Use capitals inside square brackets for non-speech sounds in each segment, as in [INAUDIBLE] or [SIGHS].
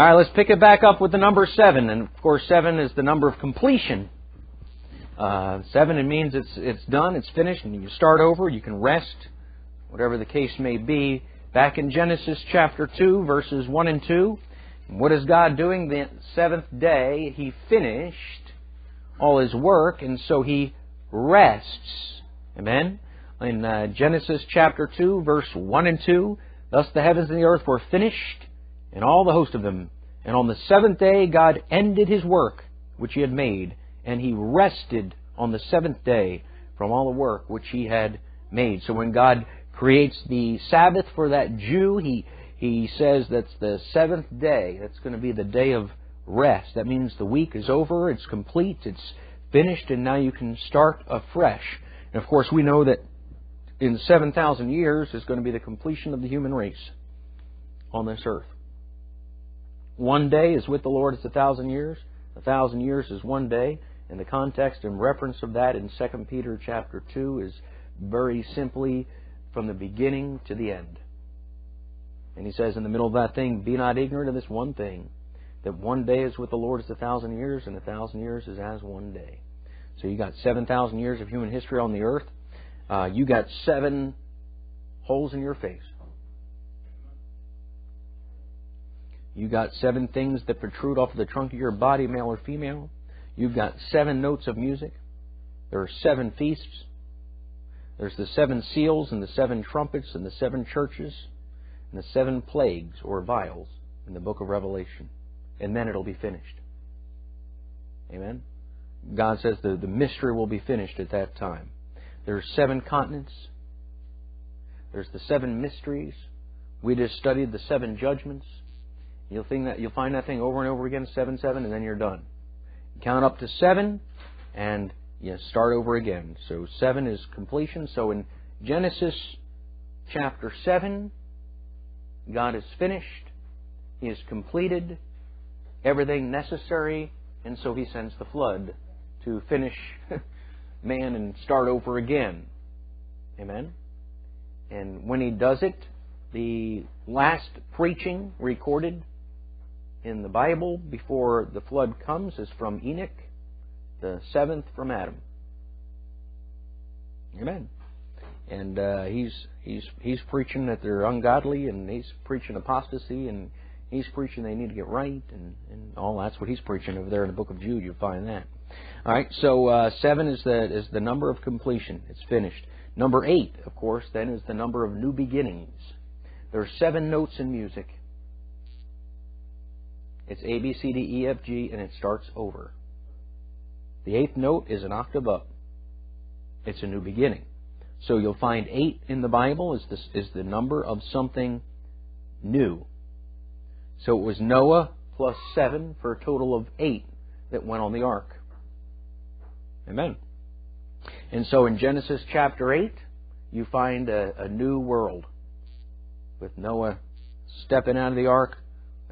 All right, let's pick it back up with the number seven, and of course, seven is the number of completion. Uh, seven it means it's it's done, it's finished, and you start over. You can rest, whatever the case may be. Back in Genesis chapter two, verses one and two, what is God doing? The seventh day, He finished all His work, and so He rests. Amen. In uh, Genesis chapter two, verse one and two, thus the heavens and the earth were finished and all the host of them. And on the seventh day God ended his work which he had made, and he rested on the seventh day from all the work which he had made. So when God creates the Sabbath for that Jew, he he says that's the seventh day. That's going to be the day of rest. That means the week is over, it's complete, it's finished, and now you can start afresh. And of course, we know that in 7,000 years is going to be the completion of the human race on this earth. One day is with the Lord as a thousand years. A thousand years is one day. And the context and reference of that in 2 Peter chapter 2 is very simply from the beginning to the end. And he says in the middle of that thing, Be not ignorant of this one thing, that one day is with the Lord as a thousand years, and a thousand years is as one day. So you got 7,000 years of human history on the earth. Uh, you got seven holes in your face. You got seven things that protrude off of the trunk of your body, male or female. You've got seven notes of music. There are seven feasts. There's the seven seals and the seven trumpets and the seven churches and the seven plagues or vials in the book of Revelation. And then it'll be finished. Amen? God says the, the mystery will be finished at that time. There's seven continents. There's the seven mysteries. We just studied the seven judgments. You'll think that you'll find that thing over and over again, seven, seven, and then you're done. count up to seven, and you start over again. So seven is completion. So in Genesis chapter seven, God is finished. He has completed everything necessary, and so He sends the flood to finish [LAUGHS] man and start over again. Amen. And when He does it, the last preaching recorded in the Bible before the flood comes is from Enoch, the seventh from Adam. Amen. And uh, he's he's he's preaching that they're ungodly, and he's preaching apostasy, and he's preaching they need to get right, and, and all that's what he's preaching over there in the book of Jude. You'll find that. All right. So uh, seven is the is the number of completion. It's finished. Number eight, of course, then is the number of new beginnings. There are seven notes in music. It's A, B, C, D, E, F, G, and it starts over. The eighth note is an octave up. It's a new beginning. So you'll find eight in the Bible is, this, is the number of something new. So it was Noah plus seven for a total of eight that went on the ark. Amen. And so in Genesis chapter 8, you find a, a new world with Noah stepping out of the ark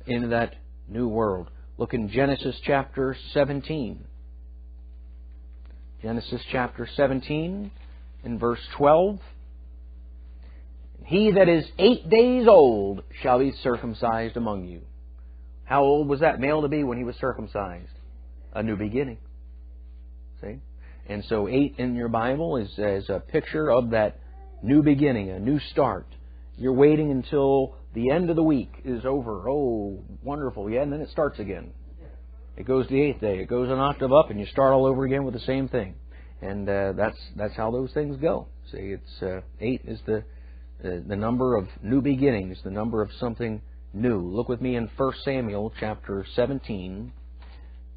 into that new world. Look in Genesis chapter 17. Genesis chapter 17 in verse 12. He that is eight days old shall be circumcised among you. How old was that male to be when he was circumcised? A new beginning. See? And so eight in your Bible is, is a picture of that new beginning, a new start. You're waiting until the end of the week is over. Oh, wonderful. Yeah, and then it starts again. It goes to the eighth day. It goes an octave up, and you start all over again with the same thing. And uh, that's that's how those things go. See, it's uh, eight is the uh, the number of new beginnings, the number of something new. Look with me in 1 Samuel chapter 17.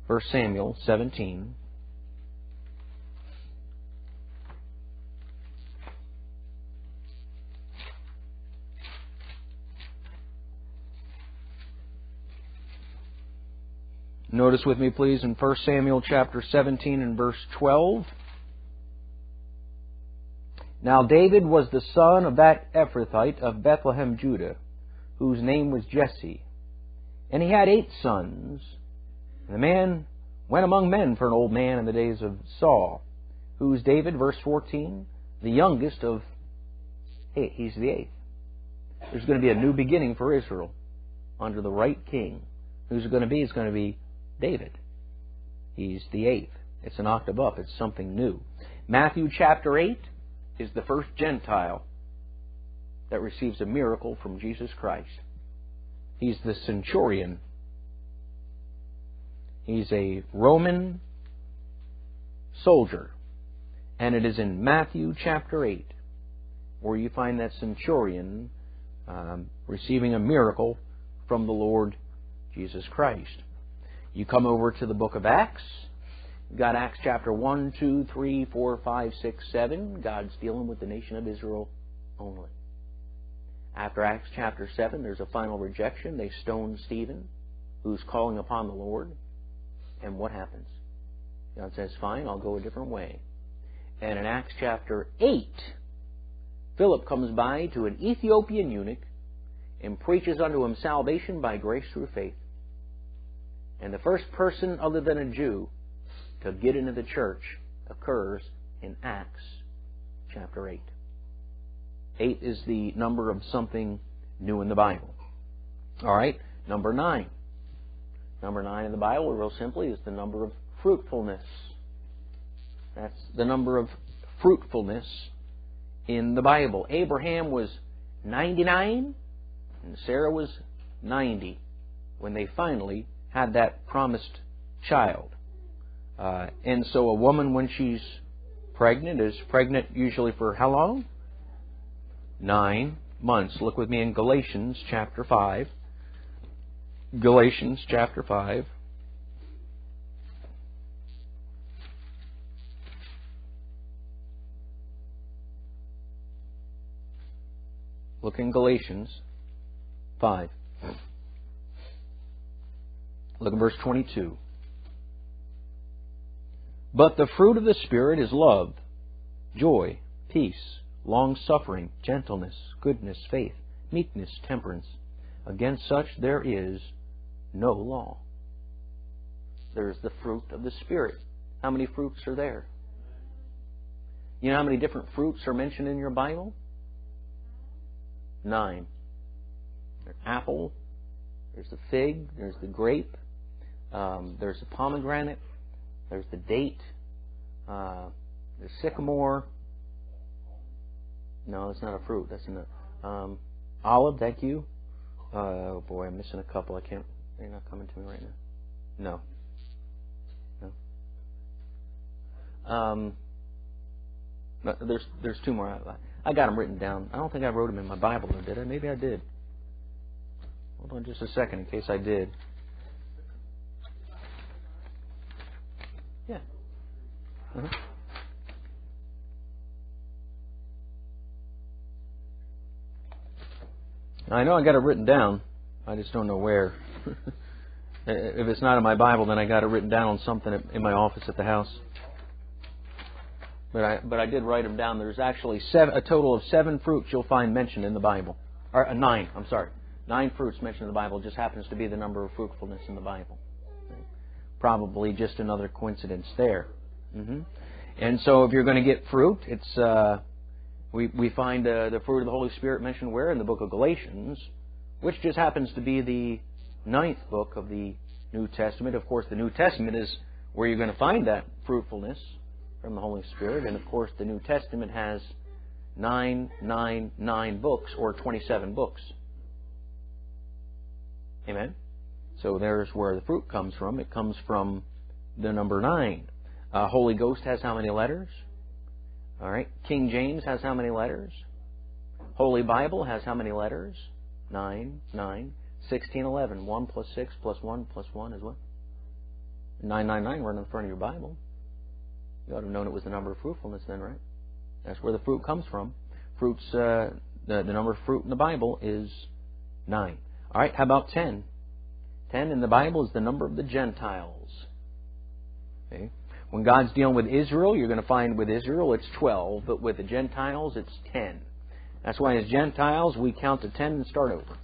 1 Samuel 17. Notice with me, please, in 1 Samuel chapter 17 and verse 12. Now David was the son of that Ephrathite of Bethlehem, Judah, whose name was Jesse. And he had eight sons. And the man went among men for an old man in the days of Saul, who's David, verse 14, the youngest of eight. He's the eighth. There's going to be a new beginning for Israel under the right king Who's it going to be? It's going to be David. He's the eighth. It's an octave up. It's something new. Matthew chapter 8 is the first Gentile that receives a miracle from Jesus Christ. He's the centurion. He's a Roman soldier. And it is in Matthew chapter 8 where you find that centurion um, receiving a miracle from the Lord Jesus Christ. You come over to the book of Acts. You've got Acts chapter 1, 2, 3, 4, 5, 6, 7. God's dealing with the nation of Israel only. After Acts chapter 7, there's a final rejection. They stone Stephen, who's calling upon the Lord. And what happens? God says, Fine, I'll go a different way. And in Acts chapter 8, Philip comes by to an Ethiopian eunuch and preaches unto him salvation by grace through faith. And the first person other than a Jew to get into the church occurs in Acts chapter 8. 8 is the number of something new in the Bible. All right, number 9. Number 9 in the Bible, real simply, is the number of fruitfulness. That's the number of fruitfulness in the Bible. Abraham was 99 and Sarah was 90 when they finally had that promised child. Uh, and so a woman, when she's pregnant, is pregnant usually for how long? Nine months. Look with me in Galatians chapter 5. Galatians chapter 5. Look in Galatians 5. Look at verse 22. But the fruit of the Spirit is love, joy, peace, long suffering, gentleness, goodness, faith, meekness, temperance. Against such there is no law. There's the fruit of the Spirit. How many fruits are there? You know how many different fruits are mentioned in your Bible? Nine. There's apple, there's the fig, there's the grape, um, there's the pomegranate, there's the date, uh, the sycamore. No, it's not a fruit. That's an um, olive. Thank you. Uh, oh boy, I'm missing a couple. I can't. They're not coming to me right now. No. No. Um, there's there's two more. I, I got them written down. I don't think I wrote them in my Bible, did I? Maybe I did. Hold on just a second in case I did. Uh-huh. I know I got it written down. I just don't know where. [LAUGHS] if it's not in my Bible, then I got it written down on something in my office at the house. But I, but I did write them down. There's actually seven, a total of seven fruits you'll find mentioned in the Bible. Or uh, nine, I'm sorry. Nine fruits mentioned in the Bible just happens to be the number of fruitfulness in the Bible. Probably just another coincidence there. Mm-hmm. And so, if you're going to get fruit, it's uh, we we find uh, the fruit of the Holy Spirit mentioned where in the book of Galatians, which just happens to be the ninth book of the New Testament. Of course, the New Testament is where you're going to find that fruitfulness from the Holy Spirit, and of course, the New Testament has nine, nine, nine books or 27 books. Amen? So there's where the fruit comes from. It comes from the number nine. Uh, Holy Ghost has how many letters? All right. King James has how many letters? Holy Bible has how many letters? Nine, nine. 16, 11. 1 plus 6 plus 1 plus 1 is what? 999 right in the front of your Bible. You ought to have known it was the number of fruitfulness then, right? That's where the fruit comes from. Fruits, uh, the, the number of fruit in the Bible is 9. All right, how about 10? 10 in the Bible is the number of the Gentiles. Okay? When God's dealing with Israel, you're going to find with Israel it's 12, but with the Gentiles it's 10. That's why as Gentiles we count to 10 and start over.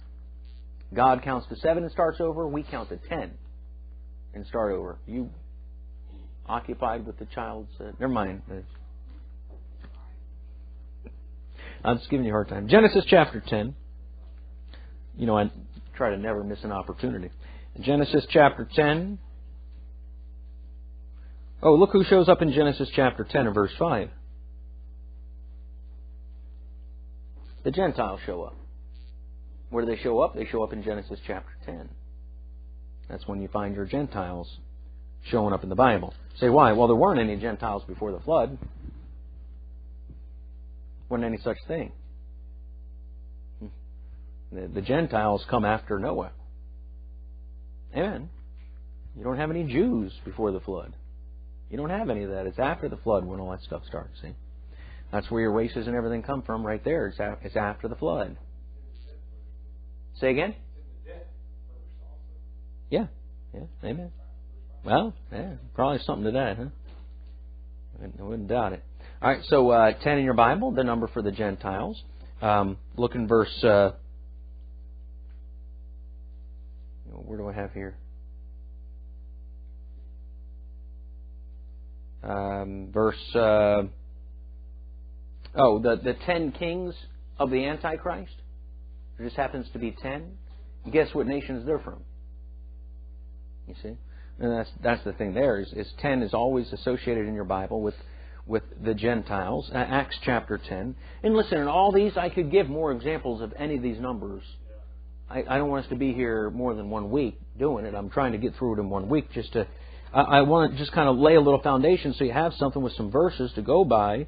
God counts to 7 and starts over, we count to 10 and start over. You occupied with the child's. Uh, never mind. I'm just giving you a hard time. Genesis chapter 10. You know, I try to never miss an opportunity. Genesis chapter 10. Oh, look who shows up in Genesis chapter 10 and verse 5. The Gentiles show up. Where do they show up? They show up in Genesis chapter 10. That's when you find your Gentiles showing up in the Bible. Say, why? Well, there weren't any Gentiles before the flood. Wasn't any such thing. The, the Gentiles come after Noah. Amen. You don't have any Jews before the flood. You don't have any of that. It's after the flood when all that stuff starts. See, that's where your races and everything come from. Right there. It's, a, it's after the flood. Say again. Yeah. Yeah. Amen. Well, yeah, probably something to that, huh? I wouldn't doubt it. All right, so uh, 10 in your Bible, the number for the Gentiles. Um, look in verse. Uh, where do I have here? Um, verse. Uh, oh, the, the 10 kings of the Antichrist. There just happens to be 10. Guess what nations they're from? You see? And that's that's the thing there is, is ten is always associated in your Bible with with the Gentiles. Uh, Acts chapter ten. And listen, in all these I could give more examples of any of these numbers. I, I don't want us to be here more than one week doing it. I'm trying to get through it in one week just to I, I want to just kind of lay a little foundation so you have something with some verses to go by.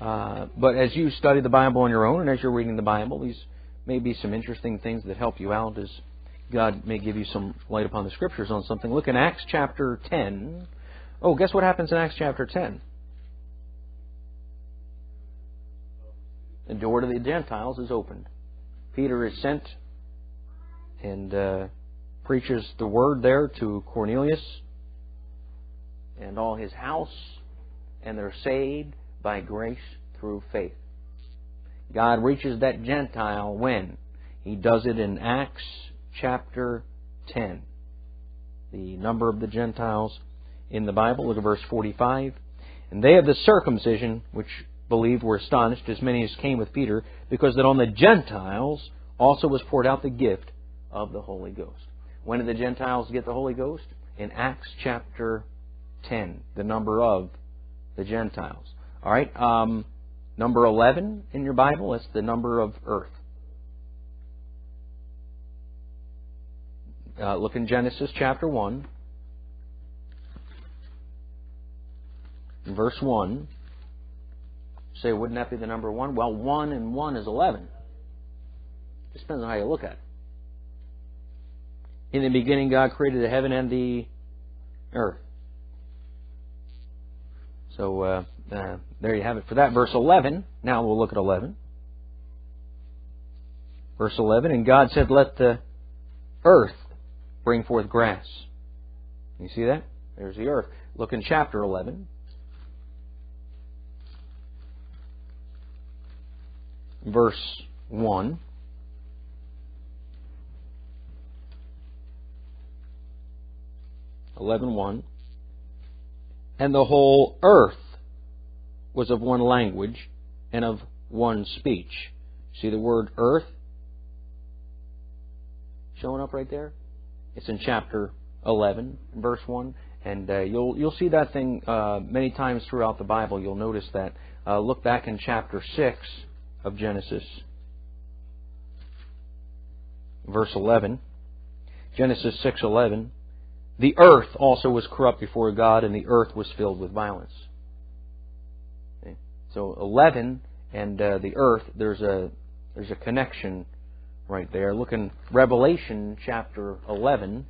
Uh, but as you study the Bible on your own and as you're reading the Bible, these may be some interesting things that help you out as God may give you some light upon the scriptures on something. Look in Acts chapter 10. Oh, guess what happens in Acts chapter 10? The door to the Gentiles is opened. Peter is sent and uh, preaches the word there to Cornelius and all his house, and they're saved by grace through faith. God reaches that Gentile when? He does it in Acts chapter 10. The number of the Gentiles in the Bible. Look at verse 45. And they of the circumcision, which believed, were astonished, as many as came with Peter, because that on the Gentiles also was poured out the gift of the Holy Ghost. When did the Gentiles get the Holy Ghost? In Acts chapter 10, the number of the Gentiles. All right, um, number 11 in your Bible, that's the number of earth. Uh, look in Genesis chapter 1, verse 1. Say, wouldn't that be the number 1? Well, 1 and 1 is 11. It depends on how you look at it. In the beginning, God created the heaven and the earth. So uh, uh, there you have it for that. Verse 11. Now we'll look at 11. Verse 11. And God said, Let the earth bring forth grass. You see that? There's the earth. Look in chapter 11. Verse 1. Eleven one, and the whole earth was of one language and of one speech. See the word earth showing up right there? It's in chapter 11, verse 1. And uh, you'll you'll see that thing uh, many times throughout the Bible. You'll notice that. Uh, look back in chapter six of Genesis, verse eleven. Genesis six eleven. The earth also was corrupt before God, and the earth was filled with violence. Okay. So eleven and uh, the earth. There's a there's a connection right there. Look in Revelation chapter 11.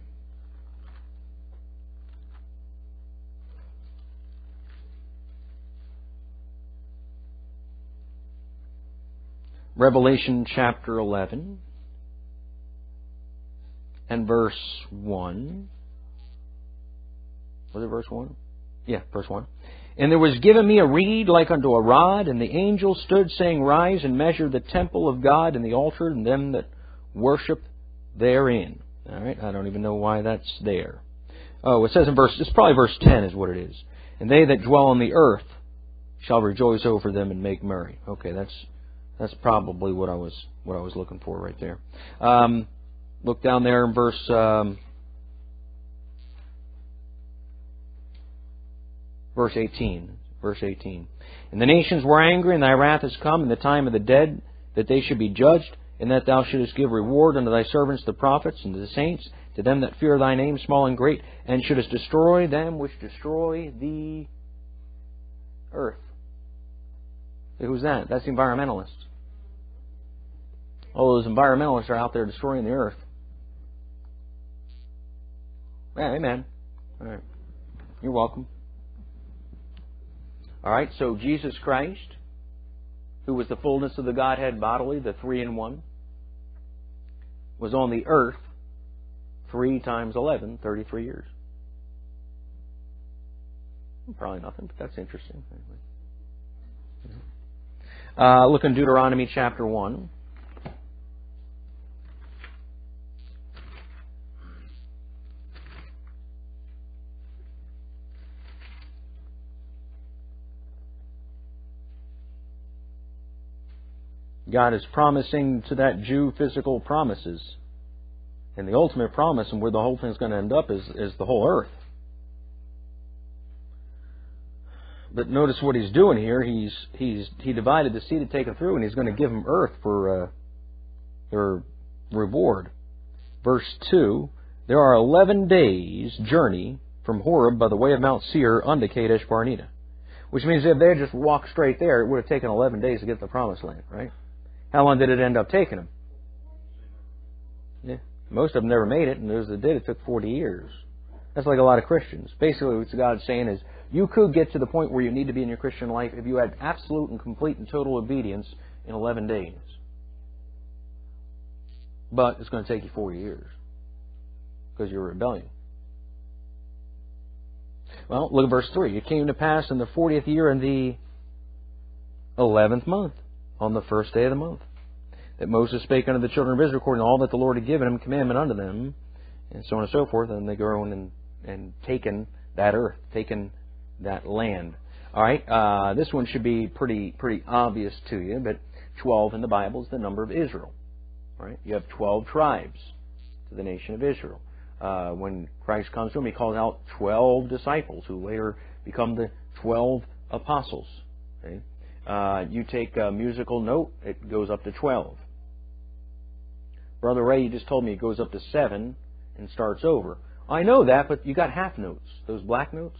Revelation chapter 11 and verse 1. Was it verse 1? Yeah, verse 1. And there was given me a reed like unto a rod, and the angel stood, saying, Rise and measure the temple of God and the altar and them that worship therein. All right, I don't even know why that's there. Oh, it says in verse, it's probably verse 10 is what it is. And they that dwell on the earth shall rejoice over them and make merry. Okay, that's that's probably what I was what I was looking for right there. Um, look down there in verse um, Verse 18. Verse 18. And the nations were angry, and thy wrath is come, in the time of the dead, that they should be judged, and that thou shouldest give reward unto thy servants the prophets and to the saints, to them that fear thy name, small and great, and shouldest destroy them which destroy the earth. Who's that? That's the environmentalists. All those environmentalists are out there destroying the earth. Yeah, amen. All right. You're welcome. All right, so Jesus Christ, who was the fullness of the Godhead bodily, the three in one, was on the earth 3 times 11, 33 years. Probably nothing, but that's interesting. Uh, look in Deuteronomy chapter 1. God is promising to that Jew physical promises. And the ultimate promise and where the whole thing is going to end up is, is the whole earth. But notice what he's doing here. He's he's he divided the sea to take it through, and he's going to give them earth for uh, their reward. Verse two: There are eleven days' journey from Horeb by the way of Mount Seir unto Kadesh Barnea, which means if they had just walked straight there, it would have taken eleven days to get to the promised land, right? How long did it end up taking them? Yeah. Most of them never made it, and those that did, it took 40 years. That's like a lot of Christians. Basically, what God's saying is, you could get to the point where you need to be in your Christian life if you had absolute and complete and total obedience in 11 days. But it's going to take you 40 years because you're rebellion. Well, look at verse 3. It came to pass in the 40th year in the 11th month, on the first day of the month that Moses spake unto the children of Israel according to all that the Lord had given him commandment unto them, and so on and so forth, and they go on and, and taken that earth, taken that land. All right, uh, this one should be pretty pretty obvious to you, but 12 in the Bible is the number of Israel. All right, you have 12 tribes to the nation of Israel. Uh, when Christ comes to him, he calls out 12 disciples who later become the 12 apostles. Okay? Uh, you take a musical note, it goes up to 12. Brother Ray, you just told me it goes up to seven and starts over. I know that, but you got half notes, those black notes.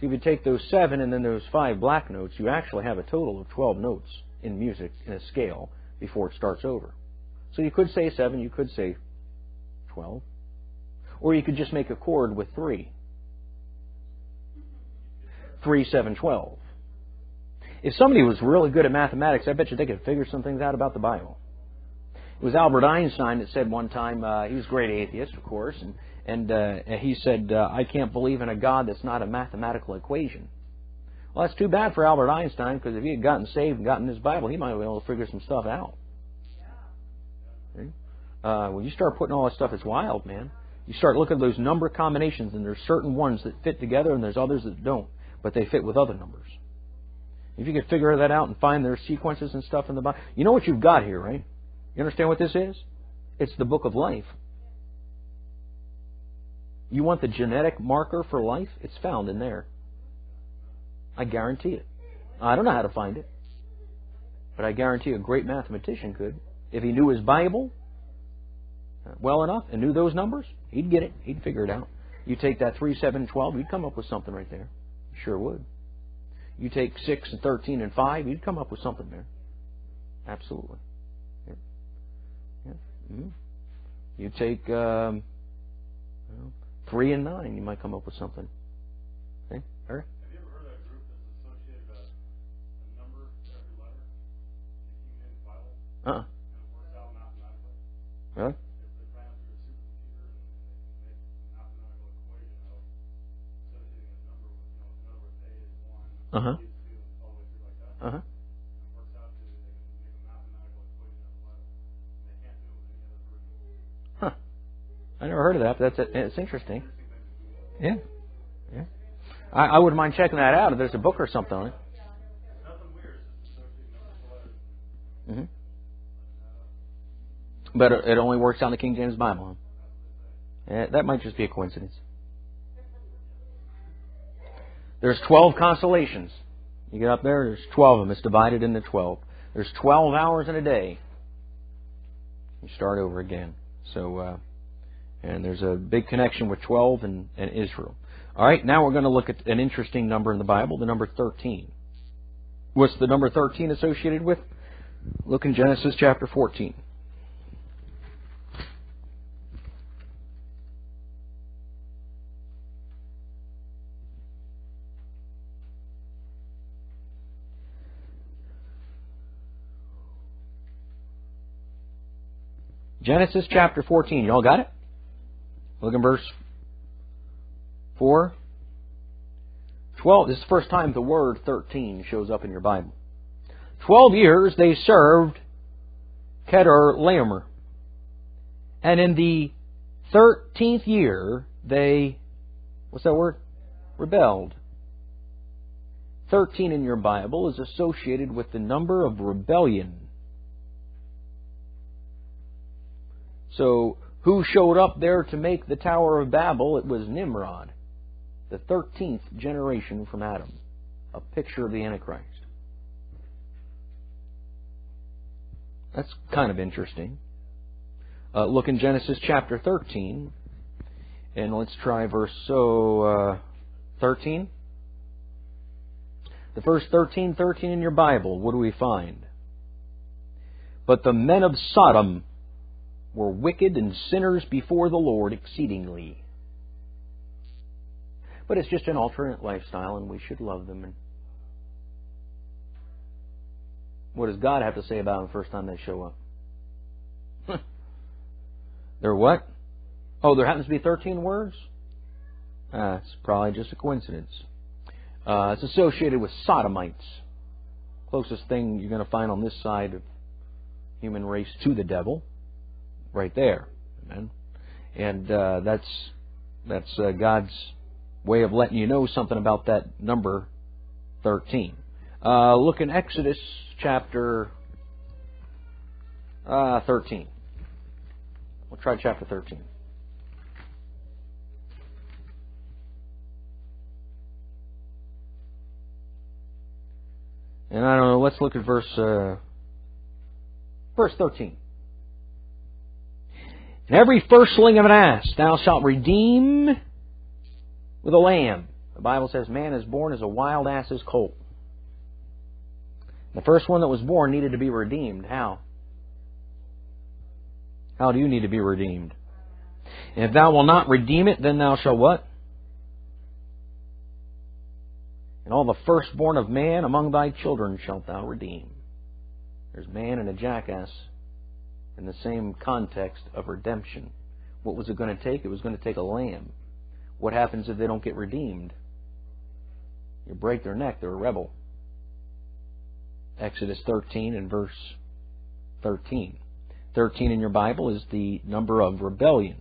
So if you take those seven and then those five black notes, you actually have a total of 12 notes in music in a scale before it starts over. So you could say seven, you could say 12. Or you could just make a chord with three. Three, seven, twelve. If somebody was really good at mathematics, I bet you they could figure some things out about the Bible. It was Albert Einstein that said one time, uh, he was a great atheist, of course, and, and uh, he said, uh, I can't believe in a God that's not a mathematical equation. Well, that's too bad for Albert Einstein, because if he had gotten saved and gotten his Bible, he might have been able to figure some stuff out. Uh, when you start putting all that stuff, it's wild, man. You start looking at those number combinations, and there's certain ones that fit together, and there's others that don't, but they fit with other numbers. If you can figure that out and find their sequences and stuff in the Bible, you know what you've got here, right? You understand what this is? It's the book of life. You want the genetic marker for life? It's found in there. I guarantee it. I don't know how to find it. But I guarantee a great mathematician could. If he knew his Bible uh, well enough and knew those numbers, he'd get it. He'd figure it out. You take that 3, 7, 12, you'd come up with something right there. Sure would. You take 6 and 13 and 5, you'd come up with something there. Absolutely. Hmm? You take um, well, three and nine, you might come up with something. Okay, Eric? Have you ever heard of a group I never heard of that, but that's it's interesting. Yeah, yeah. I, I wouldn't mind checking that out if there's a book or something on it. Mm-hmm. But it only works in the King James Bible. Huh? Yeah, that might just be a coincidence. There's 12 constellations. You get up there, there's 12 of them. It's divided into 12. There's 12 hours in a day. You start over again. So, uh, and there's a big connection with 12 and, and Israel. All right, now we're going to look at an interesting number in the Bible, the number 13. What's the number 13 associated with? Look in Genesis chapter 14. Genesis chapter 14. Y'all got it? Look in verse 4. 12. This is the first time the word 13 shows up in your Bible. Twelve years they served Chedorlaomer. And in the thirteenth year they, what's that word? Rebelled. Thirteen in your Bible is associated with the number of rebellion. So, who showed up there to make the Tower of Babel? It was Nimrod, the 13th generation from Adam, a picture of the Antichrist. That's kind of interesting. Uh, look in Genesis chapter 13, and let's try verse so uh, 13. The first 13, 13 in your Bible, what do we find? But the men of Sodom were wicked and sinners before the Lord exceedingly. But it's just an alternate lifestyle, and we should love them. And what does God have to say about them the first time they show up? [LAUGHS] They're what? Oh, there happens to be 13 words? Uh, it's probably just a coincidence. Uh, it's associated with sodomites. Closest thing you're going to find on this side of human race to the devil right there. Amen. And uh, that's that's uh, God's way of letting you know something about that number 13. Uh, look in Exodus chapter uh, 13. We'll try chapter 13. And I don't know, let's look at verse uh, verse 13. And every firstling of an ass thou shalt redeem with a lamb. The Bible says man is born as a wild ass's colt. The first one that was born needed to be redeemed. How? How do you need to be redeemed? And if thou wilt not redeem it, then thou shalt what? And all the firstborn of man among thy children shalt thou redeem. There's man and a jackass in the same context of redemption. What was it going to take? It was going to take a lamb. What happens if they don't get redeemed? You break their neck, they're a rebel. Exodus 13 and verse 13. 13 in your Bible is the number of rebellion.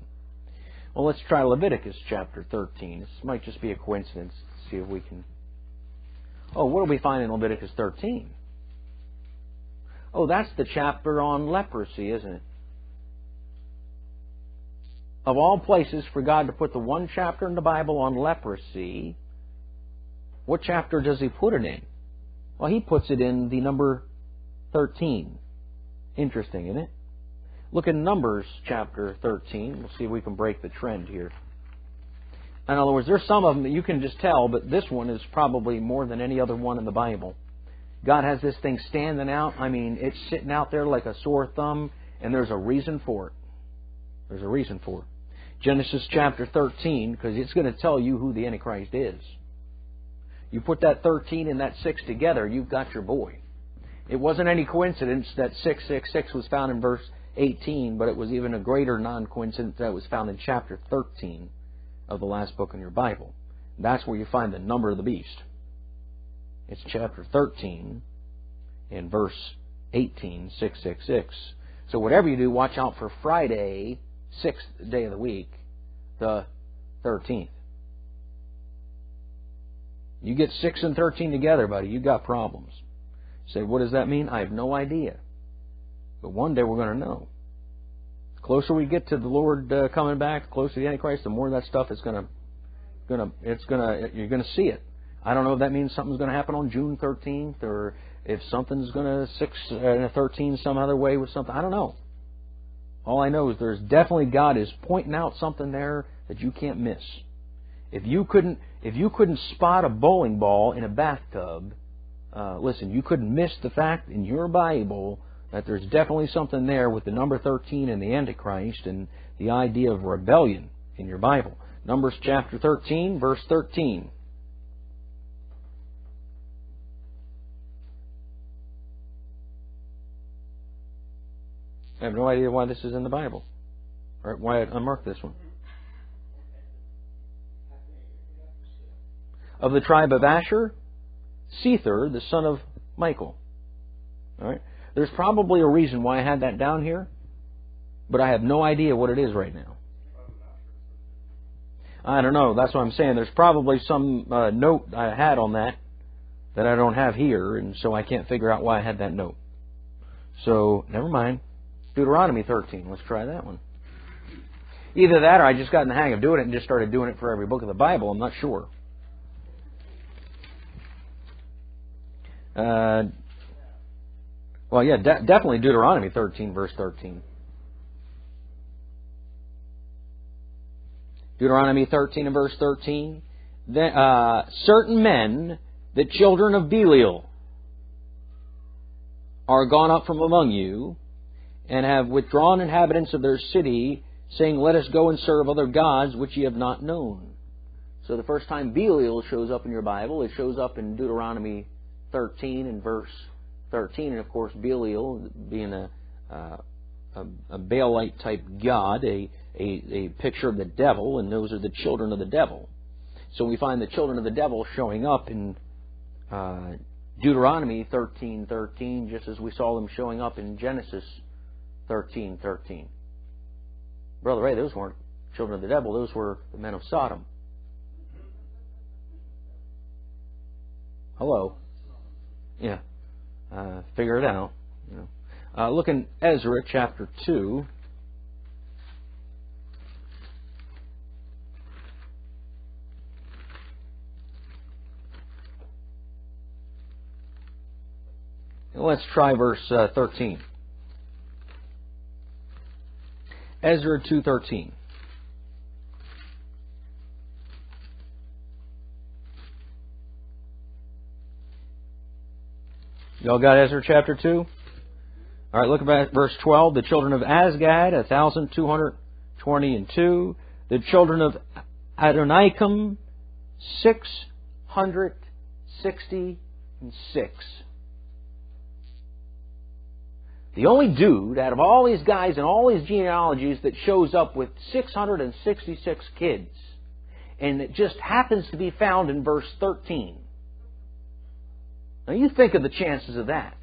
Well, let's try Leviticus chapter 13. This might just be a coincidence. See if we can. Oh, what do we find in Leviticus 13? Oh, that's the chapter on leprosy, isn't it? Of all places for God to put the one chapter in the Bible on leprosy, what chapter does He put it in? Well, He puts it in the number 13. Interesting, isn't it? Look at Numbers chapter 13. We'll see if we can break the trend here. In other words, there's some of them that you can just tell, but this one is probably more than any other one in the Bible. God has this thing standing out. I mean, it's sitting out there like a sore thumb, and there's a reason for it. There's a reason for it. Genesis chapter 13, because it's going to tell you who the Antichrist is. You put that 13 and that 6 together, you've got your boy. It wasn't any coincidence that 666 was found in verse 18, but it was even a greater non coincidence that was found in chapter 13 of the last book in your Bible. That's where you find the number of the beast. It's chapter 13 in verse 18, 666. So whatever you do, watch out for Friday, sixth day of the week, the 13th. You get 6 and 13 together, buddy, you got problems. You say, what does that mean? I have no idea. But one day we're going to know. The closer we get to the Lord uh, coming back, the closer to the Antichrist, the more that stuff is going to, going to, it's going to, you're going to see it. I don't know if that means something's going to happen on June 13th or if something's going to 6 and a 13 some other way with something. I don't know. All I know is there's definitely God is pointing out something there that you can't miss. If you couldn't, if you couldn't spot a bowling ball in a bathtub, uh, listen, you couldn't miss the fact in your Bible that there's definitely something there with the number 13 and the Antichrist and the idea of rebellion in your Bible. Numbers chapter 13, verse 13. I have no idea why this is in the Bible, or why I unmarked this one. Of the tribe of Asher, Sethur, the son of Michael. All right. There's probably a reason why I had that down here, but I have no idea what it is right now. I don't know. That's what I'm saying. There's probably some uh, note I had on that that I don't have here, and so I can't figure out why I had that note. So, never mind. Deuteronomy 13. Let's try that one. Either that or I just got in the hang of doing it and just started doing it for every book of the Bible. I'm not sure. Uh, well, yeah, de- definitely Deuteronomy 13, verse 13. Deuteronomy 13 and verse 13. The, uh, certain men, the children of Belial, are gone up from among you, and have withdrawn inhabitants of their city, saying, Let us go and serve other gods which ye have not known. So the first time Belial shows up in your Bible, it shows up in Deuteronomy 13 and verse 13. And of course, Belial, being a, uh, a, a Baalite type god, a, a, a picture of the devil, and those are the children of the devil. So we find the children of the devil showing up in uh, Deuteronomy 13:13, just as we saw them showing up in Genesis 13:13. Brother Ray, those weren't children of the devil; those were the men of Sodom. Hello. Yeah. Uh, figure it out. You know. uh, look in Ezra chapter 2. Let's try verse uh, 13. Ezra 2:13. Y'all got Ezra chapter 2? All right, look at verse 12. The children of Azgad, 1,220 and 2. The children of Adonikam, 666. The only dude out of all these guys and all these genealogies that shows up with 666 kids, and it just happens to be found in verse 13. Now you think of the chances of that.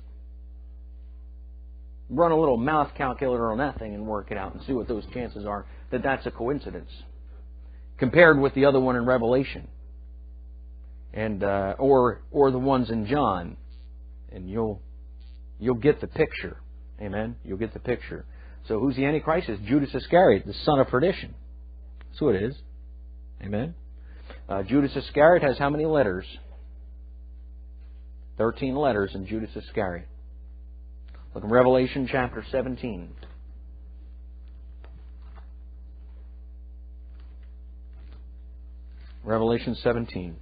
Run a little mouth calculator on that thing and work it out and see what those chances are that that's a coincidence compared with the other one in Revelation and uh, or or the ones in John, and you'll you'll get the picture. Amen. You'll get the picture. So who's the Antichrist? It's Judas Iscariot, the son of perdition. That's who it is. Amen. Uh, Judas Iscariot has how many letters? 13 letters in Judas Iscariot. Look in Revelation chapter 17. Revelation 17.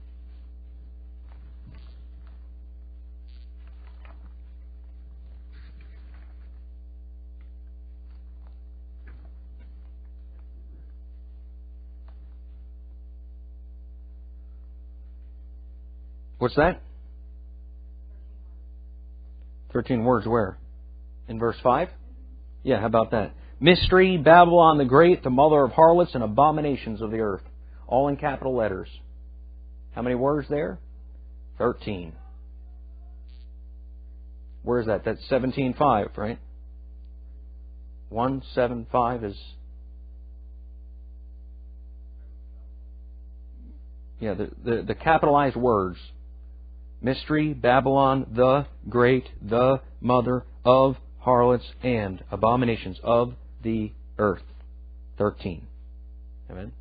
What's that? 13 words where? In verse 5? Yeah, how about that? Mystery, Babylon the Great, the mother of harlots and abominations of the earth. All in capital letters. How many words there? 13. Where is that? That's 17.5, right? 175 is. Yeah, the, the, the capitalized words mystery, Babylon, the great, the mother of harlots and abominations of the earth. 13. Amen.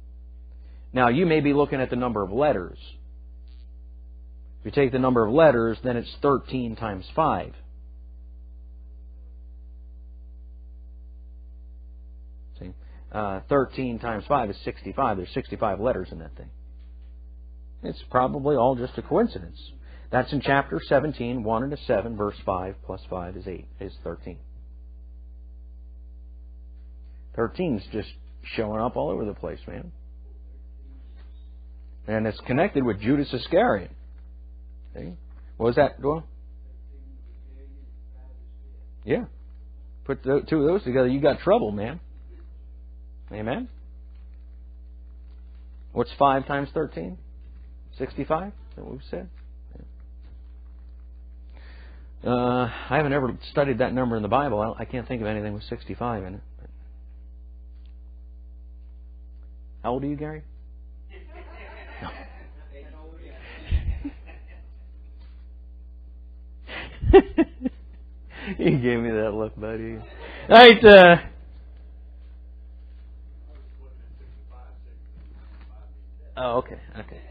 Now, you may be looking at the number of letters. If you take the number of letters, then it's 13 times 5. See? Uh, 13 times 5 is 65. There's 65 letters in that thing. It's probably all just a coincidence. That's in chapter 17, 1 and a 7, verse 5 plus 5 is 8, is 13. 13 is just showing up all over the place, man. And it's connected with Judas Iscariot. See? What was that, Doyle? Yeah. Put the, two of those together, you got trouble, man. Amen? What's 5 times 13? 65? Is that what we said? Uh, I haven't ever studied that number in the Bible. I can't think of anything with 65 in it. How old are you, Gary? he [LAUGHS] gave me that look, buddy. All right. Uh, oh, okay. Okay.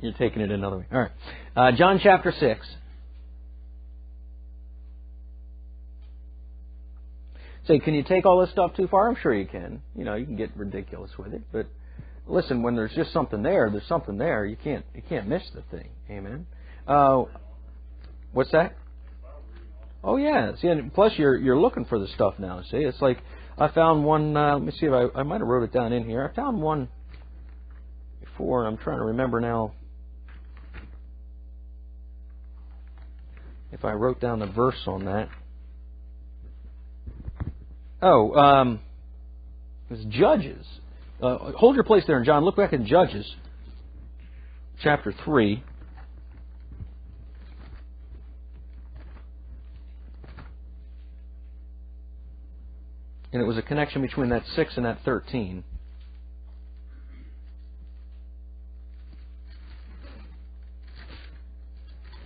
You're taking it another way. All right. Uh, John chapter 6. Say, can you take all this stuff too far? I'm sure you can. You know, you can get ridiculous with it, but listen, when there's just something there, there's something there. You can't you can't miss the thing. Amen. Uh, what's that? Oh yeah. See, and plus you're you're looking for the stuff now. See, it's like I found one. Uh, let me see if I I might have wrote it down in here. I found one before. I'm trying to remember now. If I wrote down the verse on that. Oh, um, was Judges. Uh, hold your place there, John. Look back in Judges, chapter 3. And it was a connection between that 6 and that 13.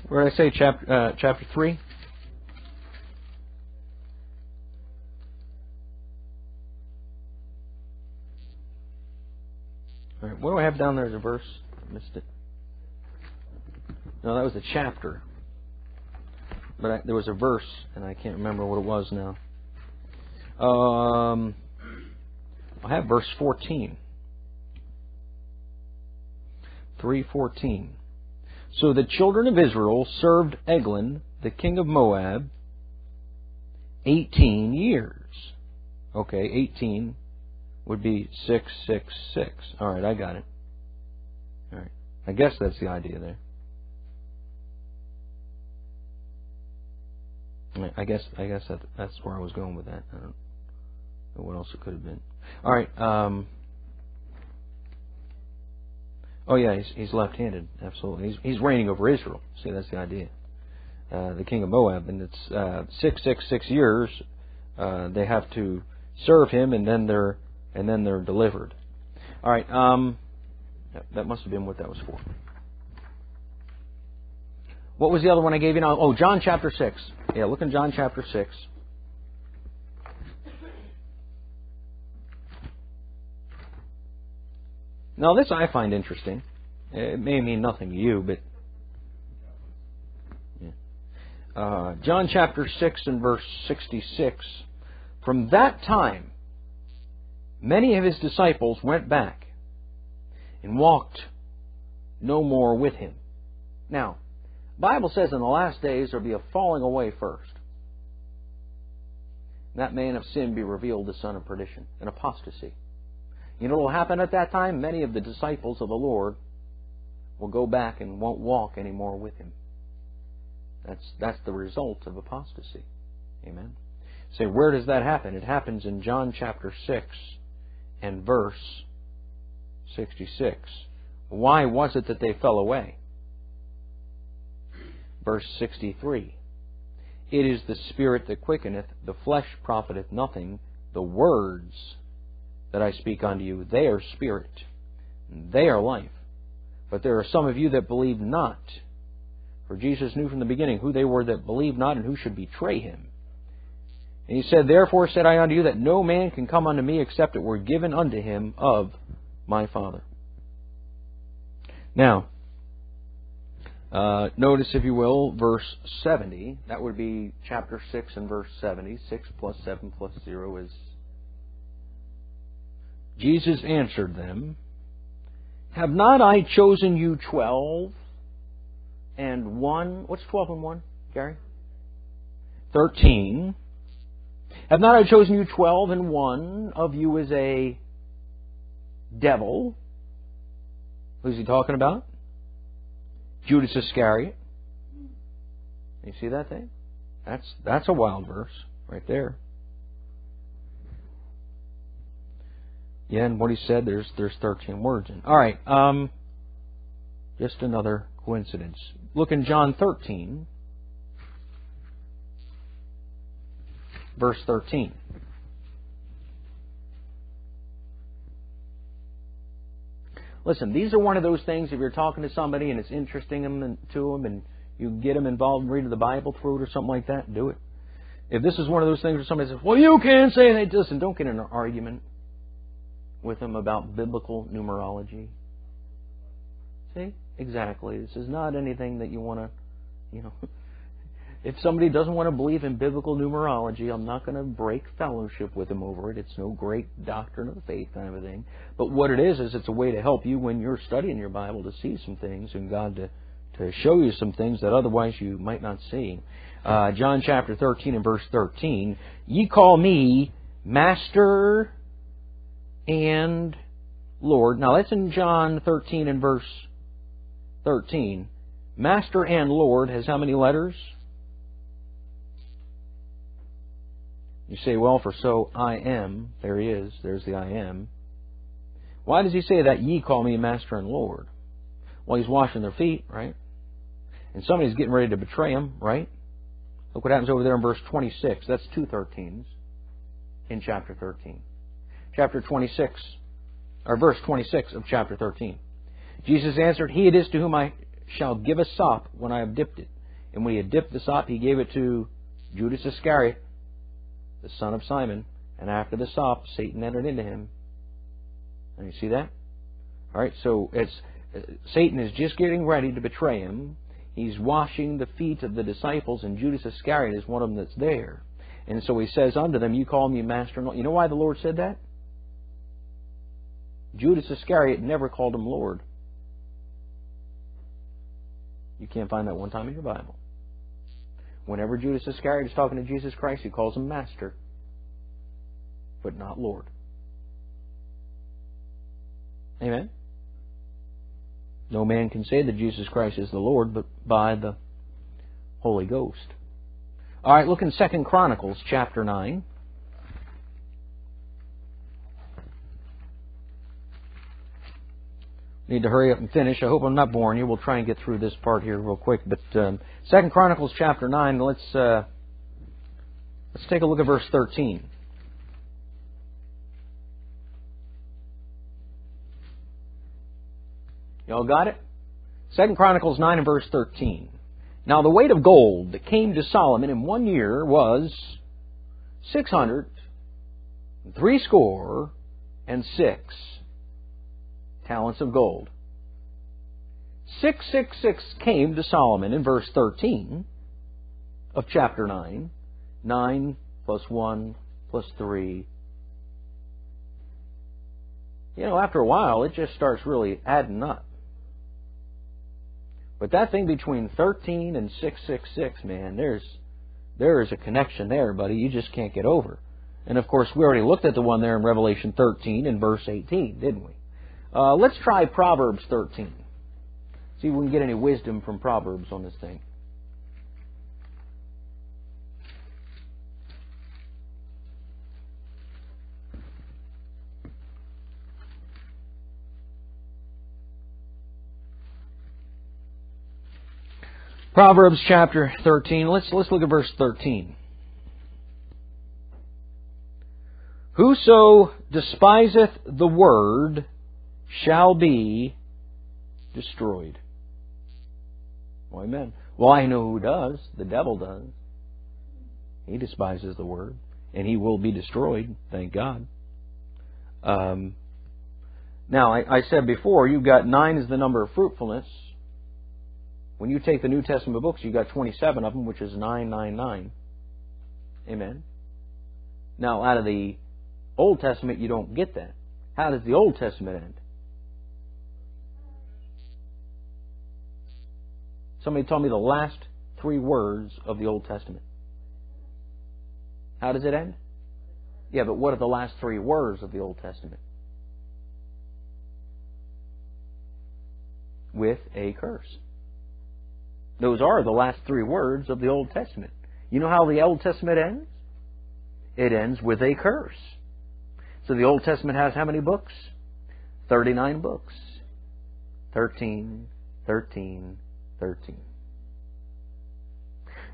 Where did I say chapter, uh, chapter 3? All right, what do I have down there a verse? I missed it. No, that was a chapter. But I, there was a verse, and I can't remember what it was now. Um, I have verse 14. 3:14. So the children of Israel served Eglon, the king of Moab, 18 years. Okay, 18 would be 666. All right, I got it. Right. I guess that's the idea there. I guess I guess that, that's where I was going with that. I don't know what else it could have been. All right. Um, oh yeah, he's, he's left-handed. Absolutely, he's, he's reigning over Israel. See, that's the idea. Uh, the king of Moab, and it's uh, six six six years. Uh, they have to serve him, and then they're and then they're delivered. All right. Um, that must have been what that was for. What was the other one I gave you now? Oh, John chapter 6. Yeah, look in John chapter 6. Now, this I find interesting. It may mean nothing to you, but. Yeah. Uh, John chapter 6 and verse 66. From that time, many of his disciples went back and walked no more with him. Now, Bible says in the last days there'll be a falling away first. That man of sin be revealed, the son of perdition, an apostasy. You know what will happen at that time? Many of the disciples of the Lord will go back and won't walk anymore with him. That's that's the result of apostasy. Amen. Say, where does that happen? It happens in John chapter six and verse 66. Why was it that they fell away? Verse 63. It is the Spirit that quickeneth, the flesh profiteth nothing. The words that I speak unto you, they are spirit, they are life. But there are some of you that believe not. For Jesus knew from the beginning who they were that believed not and who should betray him. And he said, Therefore said I unto you that no man can come unto me except it were given unto him of my Father. Now, Uh, notice, if you will, verse 70. That would be chapter 6 and verse 70. 6 plus 7 plus 0 is. Jesus answered them, Have not I chosen you twelve and one? What's 12 and 1, Gary? 13. Have not I chosen you twelve and one of you is a devil? Who's he talking about? Judas Iscariot. You see that thing? That's that's a wild verse right there. Yeah, and what he said, there's there's 13 words in. All right, um, just another coincidence. Look in John 13, verse 13. Listen, these are one of those things. If you're talking to somebody and it's interesting them to them, and you get them involved in reading the Bible through it or something like that, do it. If this is one of those things where somebody says, "Well, you can't say that," listen, don't get in an argument with them about biblical numerology. See, exactly. This is not anything that you want to, you know. If somebody doesn't want to believe in biblical numerology, I'm not going to break fellowship with them over it. It's no great doctrine of the faith kind of a thing. But what it is, is it's a way to help you when you're studying your Bible to see some things and God to, to show you some things that otherwise you might not see. Uh, John chapter 13 and verse 13. Ye call me Master and Lord. Now that's in John 13 and verse 13. Master and Lord has how many letters? You say, well, for so I am, there he is, there's the I am. Why does he say that ye call me master and Lord? Well, he's washing their feet, right? And somebody's getting ready to betray him, right? Look what happens over there in verse 26. That's two 13s in chapter 13. Chapter 26, or verse 26 of chapter 13. Jesus answered, He it is to whom I shall give a sop when I have dipped it. And when he had dipped the sop, he gave it to Judas Iscariot, the son of Simon, and after the sop, Satan entered into him. And you see that? All right, so it's uh, Satan is just getting ready to betray him. He's washing the feet of the disciples, and Judas Iscariot is one of them that's there. And so he says unto them, You call me master. And you know why the Lord said that? Judas Iscariot never called him Lord. You can't find that one time in your Bible. Whenever Judas Iscariot is talking to Jesus Christ, he calls him Master, but not Lord. Amen? No man can say that Jesus Christ is the Lord but by the Holy Ghost. All right, look in Second Chronicles chapter 9. Need to hurry up and finish. I hope I'm not boring you. We'll try and get through this part here real quick. But um, Second Chronicles chapter nine. Let's uh, let's take a look at verse thirteen. Y'all got it? Second Chronicles nine and verse thirteen. Now the weight of gold that came to Solomon in one year was six hundred three score and six talents of gold. 666 came to Solomon in verse 13 of chapter 9. 9 plus 1 plus 3. You know, after a while, it just starts really adding up. But that thing between 13 and 666, man, there's there is a connection there, buddy. You just can't get over. And of course, we already looked at the one there in Revelation 13 and verse 18, didn't we? Uh, let's try Proverbs 13. See if we can get any wisdom from Proverbs on this thing. Proverbs chapter 13. Let's, let's look at verse 13. Whoso despiseth the word shall be destroyed. Well, amen. Well, I know who does. The devil does. He despises the word, and he will be destroyed. Thank God. Um, now, I, I said before, you've got nine is the number of fruitfulness, When you take the New Testament books, you've got 27 of them, which is 999. Amen. Now, out of the Old Testament, you don't get that. How does the Old Testament end? Somebody told me the last three words of the Old Testament. How does it end? Yeah, but what are the last three words of the Old Testament? With a curse. Those are the last three words of the Old Testament. You know how the Old Testament ends? It ends with a curse. So the Old Testament has how many books? 39 books. 13, 13, 13.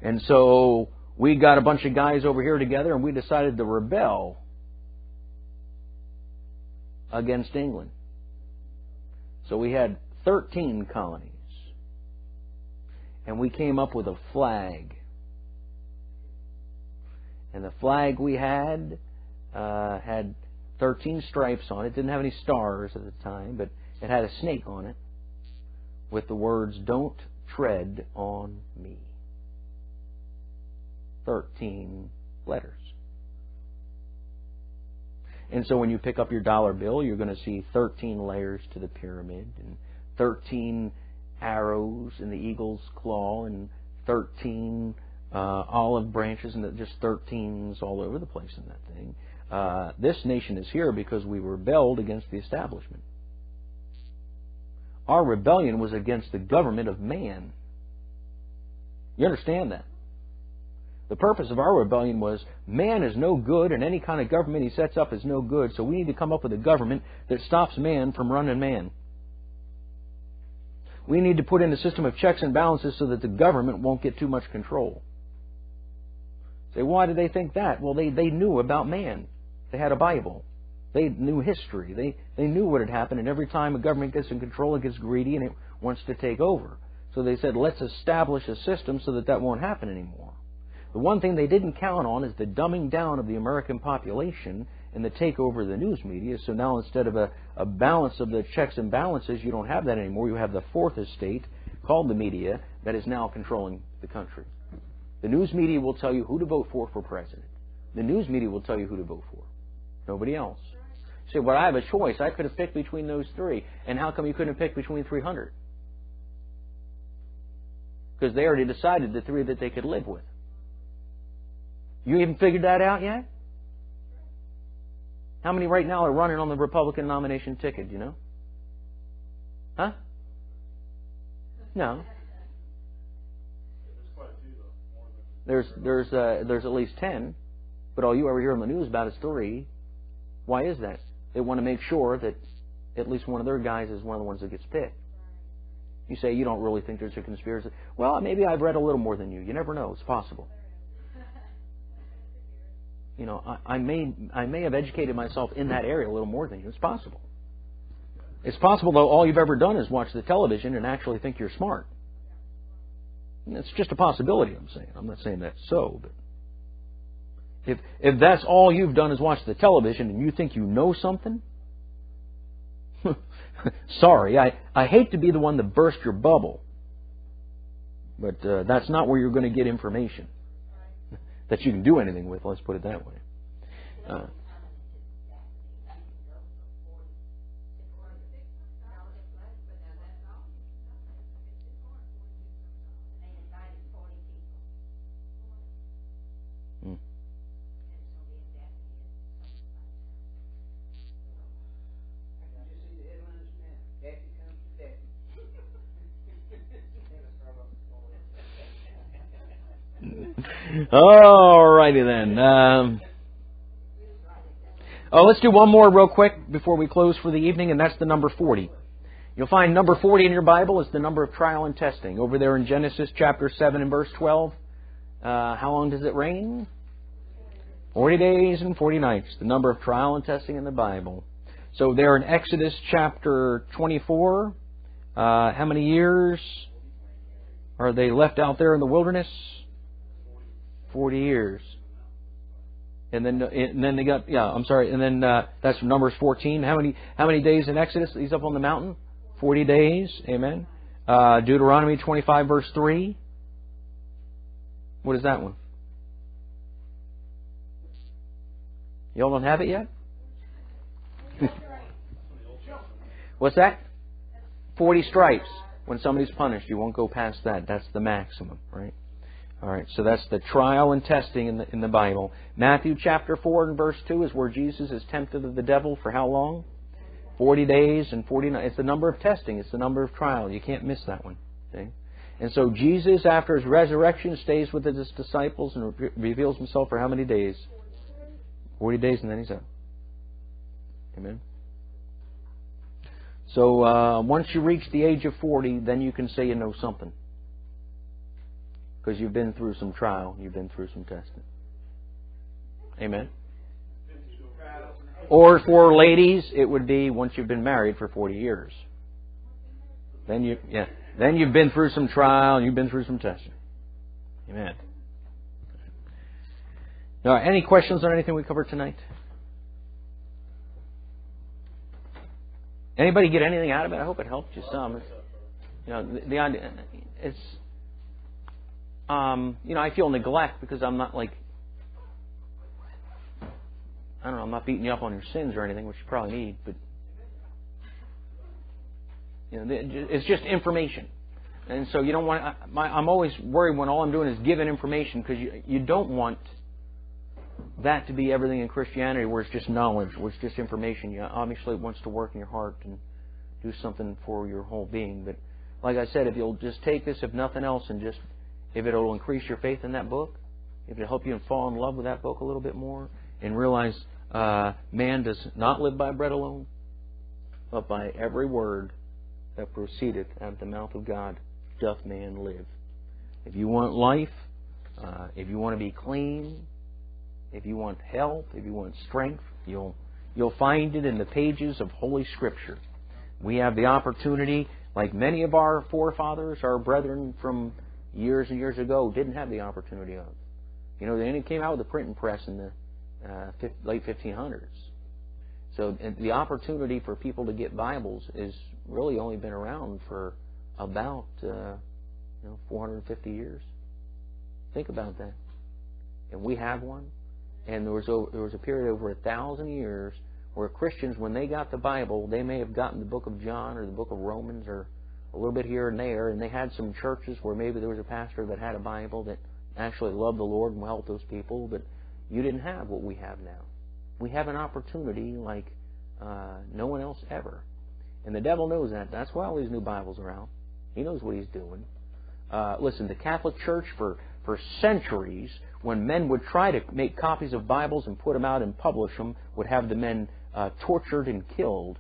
And so we got a bunch of guys over here together and we decided to rebel against England. So we had 13 colonies. And we came up with a flag. And the flag we had uh, had 13 stripes on it. It didn't have any stars at the time, but it had a snake on it with the words, Don't tread on me. 13 letters. And so when you pick up your dollar bill, you're going to see 13 layers to the pyramid and 13 arrows in the eagle's claw and 13 uh, olive branches and just 13s all over the place in that thing. Uh, this nation is here because we rebelled against the establishment. Our rebellion was against the government of man. You understand that? The purpose of our rebellion was man is no good, and any kind of government he sets up is no good, so we need to come up with a government that stops man from running man. We need to put in a system of checks and balances so that the government won't get too much control. Say, why did they think that? Well, they, they knew about man. They had a Bible. They knew history. They, they knew what had happened, and every time a government gets in control, it gets greedy and it wants to take over. So they said, let's establish a system so that that won't happen anymore. The one thing they didn't count on is the dumbing down of the American population and the takeover of the news media. So now instead of a, a balance of the checks and balances, you don't have that anymore. You have the fourth estate called the media that is now controlling the country. The news media will tell you who to vote for for president. The news media will tell you who to vote for. Nobody else. Say, well, I have a choice. I could have picked between those three. And how come you couldn't have picked between 300? Because they already decided the three that they could live with. You even figured that out yet? How many right now are running on the Republican nomination ticket, you know? Huh? No. There's there's uh, there's at least ten, but all you ever hear on the news about is three. Why is that? They want to make sure that at least one of their guys is one of the ones that gets picked. You say you don't really think there's a conspiracy. Well, maybe I've read a little more than you. You never know. It's possible you know, I, I may I may have educated myself in that area a little more than you. It's possible. It's possible though all you've ever done is watch the television and actually think you're smart. it's just a possibility. I'm saying. I'm not saying that's so, but if if that's all you've done is watch the television and you think you know something, [LAUGHS] sorry, I I hate to be the one to burst your bubble, but uh, that's not where you're going to get information [LAUGHS] that you can do anything with. Let's put it that way. Uh, All righty then. Um, oh, let's do one more real quick before we close for the evening, and that's the number 40. You'll find number 40 in your Bible is the number of trial and testing. Over there in Genesis chapter 7 and verse 12. Uh, how long does it rain? 40 days and 40 nights. The number of trial and testing in the Bible. So there in Exodus chapter 24, uh, how many years are they left out there in the wilderness? 40 years. And then, and then they got, yeah, I'm sorry, and then uh, that's Numbers 14. How many, how many days in Exodus? He's up on the mountain? 40 days, amen. Uh, Deuteronomy 25, verse 3. What is that one? Y'all don't have it yet? [LAUGHS] What's that? 40 stripes. When somebody's punished, you won't go past that. That's the maximum, right? All right, so that's the trial and testing in the, in the Bible. Matthew chapter 4 and verse 2 is where Jesus is tempted of the devil for how long? 40 days and 40 nights. It's the number of testing, it's the number of trial. You can't miss that one. And so Jesus, after his resurrection, stays with his disciples and re- reveals himself for how many days? 40 days and then he's out. Amen. So uh, once you reach the age of 40, then you can say you know something. Because you've been through some trial, you've been through some testing. Amen. Or for ladies, it would be once you've been married for 40 years. Then you, yeah, then you've been through some trial you've been through some testing. Amen. Now, any questions on anything we covered tonight? Anybody get anything out of it? I hope it helped you some. You know, the, the idea it's um, you know, I feel neglect because I'm not like I don't know, I'm not beating you up on your sins or anything, which you probably need, but you know, it's just information. And so you don't want. I'm always worried when all I'm doing is giving information because you you don't want that to be everything in Christianity where it's just knowledge, where it's just information. You obviously it wants to work in your heart and do something for your whole being. But like I said, if you'll just take this, if nothing else, and just if it'll increase your faith in that book, if it'll help you fall in love with that book a little bit more, and realize uh, man does not live by bread alone, but by every word that proceedeth out of the mouth of God doth man live. If you want life, uh, if you want to be clean, if you want health, if you want strength, you'll you'll find it in the pages of Holy Scripture. We have the opportunity, like many of our forefathers, our brethren from years and years ago, didn't have the opportunity of. You know, they only came out with the printing press in the uh, late 1500s. So the opportunity for people to get Bibles is really only been around for about uh, you know 450 years. Think about that. And we have one and there was a, there was a period over a thousand years where Christians, when they got the Bible, they may have gotten the book of John or the book of Romans or a little bit here and there, and they had some churches where maybe there was a pastor that had a Bible that actually loved the Lord and helped those people, but you didn't have what we have now. We have an opportunity like uh, no one else ever. And the devil knows that. That's why all these new Bibles are out. He knows what he's doing. Uh, listen, the Catholic Church for, for centuries when men would try to make copies of Bibles and put them out and publish them, would have the men uh, tortured and killed,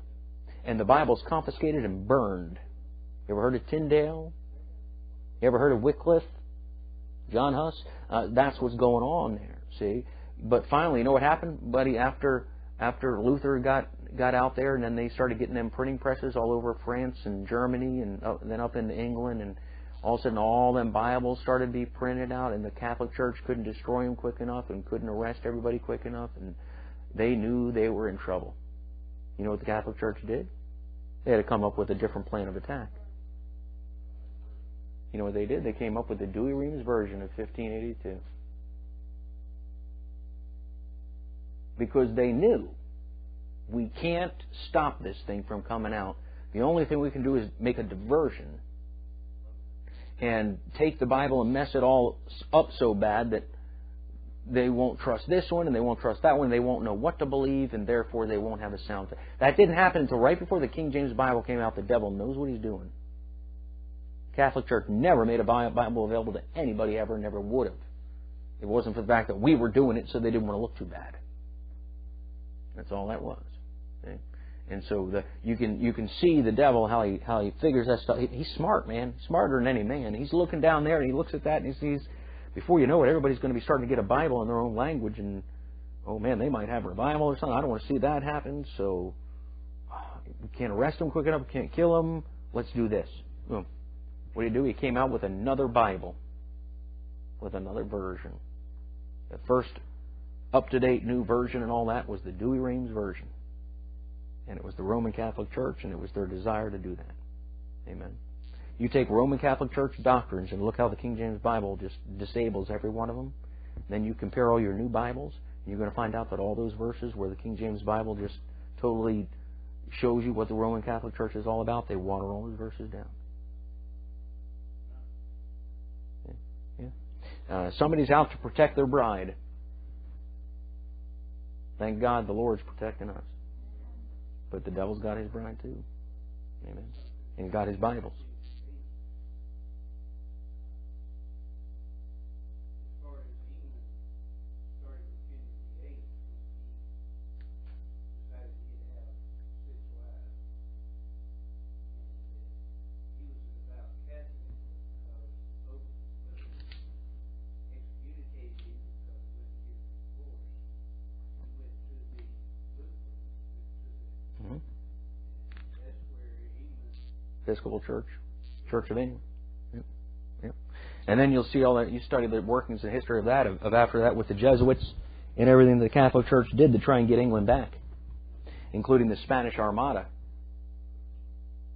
and the Bibles confiscated and burned. You ever heard of Tyndale? You ever heard of Wycliffe? John Huss? Uh, that's what's going on there. See, but finally, you know what happened, buddy? After after Luther got got out there, and then they started getting them printing presses all over France and Germany, and, uh, and then up into England and all of a sudden all them Bibles started to be printed out, and the Catholic Church couldn't destroy them quick enough and couldn't arrest everybody quick enough, and they knew they were in trouble. You know what the Catholic Church did? They had to come up with a different plan of attack. You know what they did? They came up with the Douay-Rheims version of 1582. Because they knew we can't stop this thing from coming out. The only thing we can do is make a diversion and take the Bible and mess it all up so bad that they won't trust this one and they won't trust that one. And They won't know what to believe and therefore they won't have a sound. That didn't happen until right before the King James Bible came out. The devil knows what he's doing. Catholic Church never made a Bible available to anybody ever, never would have. It wasn't for the fact that we were doing it so they didn't want to look too bad. That's all that was. Okay? And so the, you can you can see the devil how he how he figures that stuff. He, he's smart, man, smarter than any man. He's looking down there and he looks at that and he sees. Before you know it, everybody's going to be starting to get a Bible in their own language, and oh man, they might have a revival or something. I don't want to see that happen. So ah, we can't arrest them quick enough. We can't kill them. Let's do this. Boom. What did he do? He came out with another Bible, with another version. The first up-to-date new version and all that was the Douay-Rheims version. And it was the Roman Catholic Church, and it was their desire to do that. Amen. You take Roman Catholic Church doctrines and look how the King James Bible just disables every one of them. Then you compare all your new Bibles, and you're going to find out that all those verses where the King James Bible just totally shows you what the Roman Catholic Church is all about, they water all those verses down. Uh, somebody's out to protect their bride. Thank God the Lord's protecting us. But the devil's got his bride too. Amen. And got his Bibles. Episcopal Church, Church of England. Yep. Yep. And then you'll see all that. You study the workings and history of that, of, of after that with the Jesuits and everything the Catholic Church did to try and get England back, including the Spanish Armada,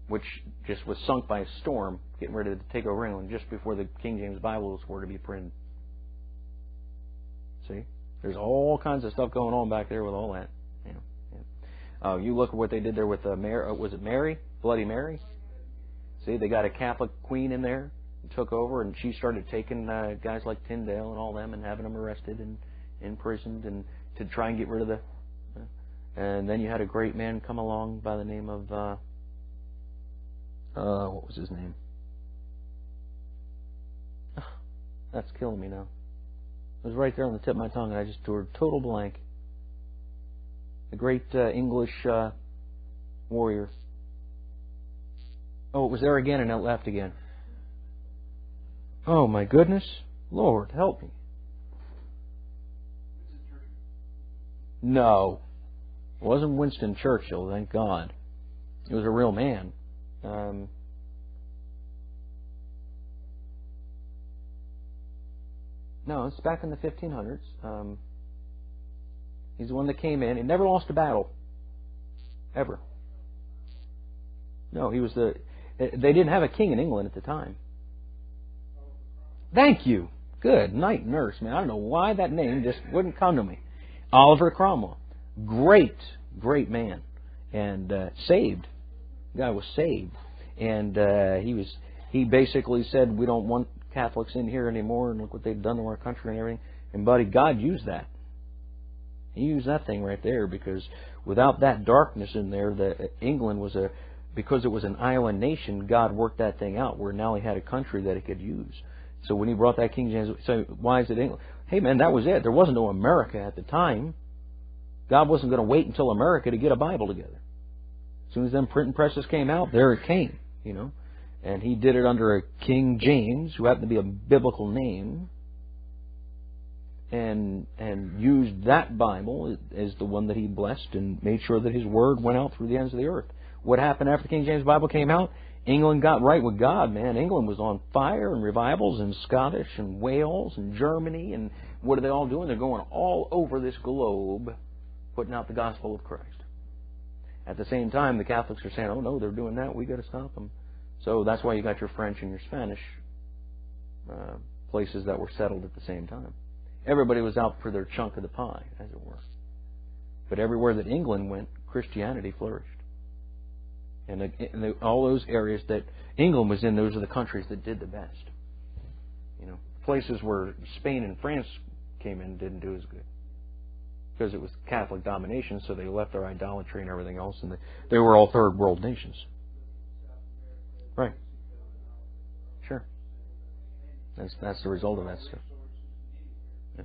which just was sunk by a storm, getting ready to take over England just before the King James Bibles were to be printed. See, there's all kinds of stuff going on back there with all that. Yeah, yeah. Uh, you look at what they did there with uh, Mary. Uh, was it Mary? Bloody Mary? See, they got a Catholic queen in there, took over, and she started taking uh, guys like Tyndale and all them and having them arrested and imprisoned and to try and get rid of the. Uh, and then you had a great man come along by the name of uh, uh, what was his name? [SIGHS] that's killing me now. It was right there on the tip of my tongue, and I just drew a total blank. The great uh, English uh, warrior. Oh, it was there again and it left again. Oh my goodness. Lord, help me. No. It wasn't Winston Churchill, thank God. It was a real man. Um, no, it's back in the 1500s. Um, he's the one that came in. He never lost a battle. Ever. No, he was the they didn't have a king in England at the time. Thank you. Good night, nurse. Man, I don't know why that name just wouldn't come to me. Oliver Cromwell, great, great man, and uh, saved. The guy was saved, and uh, he was. He basically said, "We don't want Catholics in here anymore, and look what they've done to our country and everything." And buddy, God used that. He used that thing right there because without that darkness in there, the England was a because it was an island nation, God worked that thing out where now he had a country that he could use. So when he brought that King James, so why is it England? Hey man, that was it. There wasn't no America at the time. God wasn't going to wait until America to get a Bible together. As soon as them printing presses came out, there it came, you know. And he did it under a King James, who happened to be a biblical name, and and used that Bible as the one that he blessed and made sure that his word went out through the ends of the earth. What happened after the King James Bible came out? England got right with God, man. England was on fire and revivals in Scottish and Wales and Germany and what are they all doing? They're going all over this globe putting out the gospel of Christ. At the same time, the Catholics are saying, "Oh no, they're doing that. We got to stop them." So that's why you got your French and your Spanish uh, places that were settled at the same time. Everybody was out for their chunk of the pie, as it were. But everywhere that England went, Christianity flourished. And, and the, all those areas that England was in, those are the countries that did the best. You know, places where Spain and France came in didn't do as good because it was Catholic domination, so they left their idolatry and everything else, and they, they were all third world nations. Right. Sure. That's that's the result of that stuff. Yeah.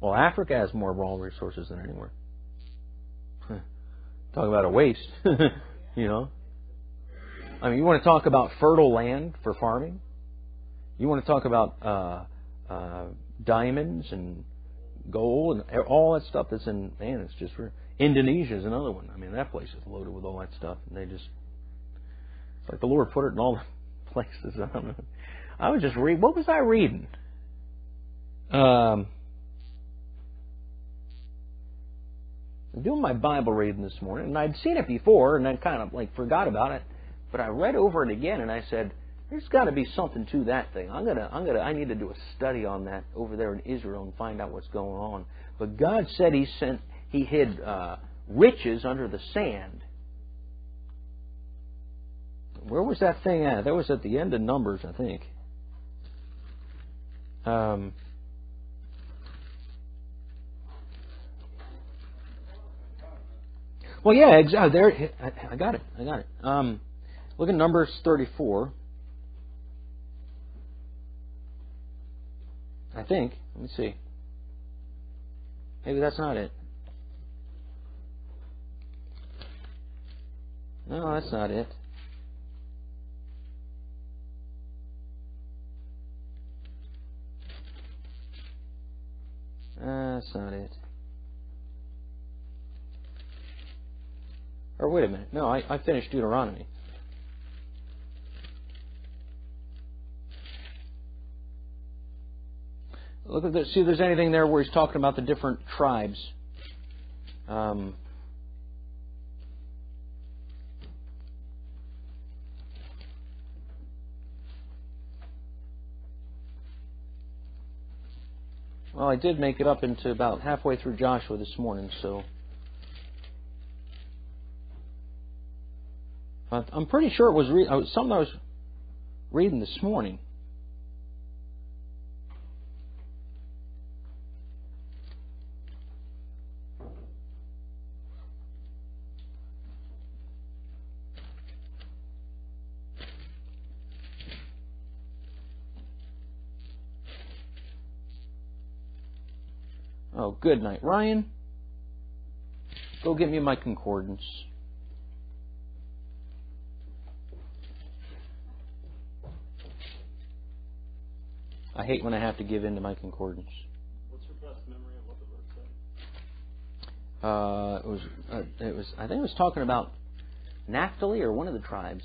Well, Africa has more raw resources than anywhere. Talk about a waste. [LAUGHS] You know? I mean, you want to talk about fertile land for farming? You want to talk about uh, uh, diamonds and gold and all that stuff that's in, man, it's just for. Indonesia is another one. I mean, that place is loaded with all that stuff. And they just, it's like the Lord put it in all the [LAUGHS] places. I. [LAUGHS] I was just reading, what was I reading? Um, doing my Bible reading this morning, and I'd seen it before, and I kind of like forgot about it. But I read over it again and I said, there's got to be something to that thing. I'm gonna, I'm gonna, I need to do a study on that over there in Israel and find out what's going on. But God said He sent, He hid uh, riches under the sand. Where was that thing at? That was at the end of Numbers, I think. Um, well, yeah, exactly. There, I got it. I got it. Um, look at Numbers 34. I think. Let me see. Maybe that's not it. No, that's not it. That's not it. Or wait a minute. No, I, I finished Deuteronomy. Look at this. See if there's anything there where he's talking about the different tribes. Um, well, I did make it up into about halfway through Joshua this morning, so. I'm pretty sure it was, re- uh, something I was reading this morning. Oh, good night. Ryan, go get me my concordance. I hate when I have to give in to my concordance. What's your best memory of what the verse said? Uh, it was. Uh, it was. I think it was talking about Naphtali or one of the tribes.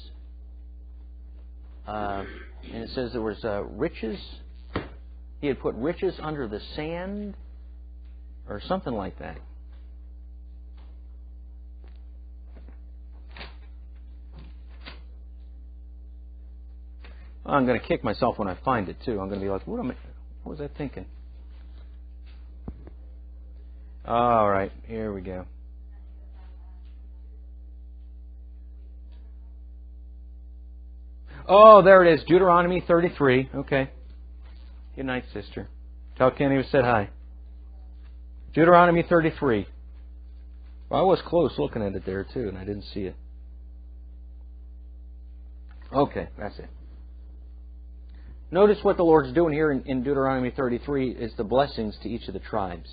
Uh, and it says there was uh, riches. He had put riches under the sand or something like that. I'm going to kick myself when I find it too. I'm going to be like, what am I? What was I thinking? All right, here we go. Oh, there it is. Deuteronomy 33. Okay. Good night, sister. Tell Kenny we said hi. Deuteronomy 33. Well, I was close looking at it there too, and I didn't see it. Okay, that's it. Notice what the Lord's doing here in, in Deuteronomy 33 is the blessings to each of the tribes.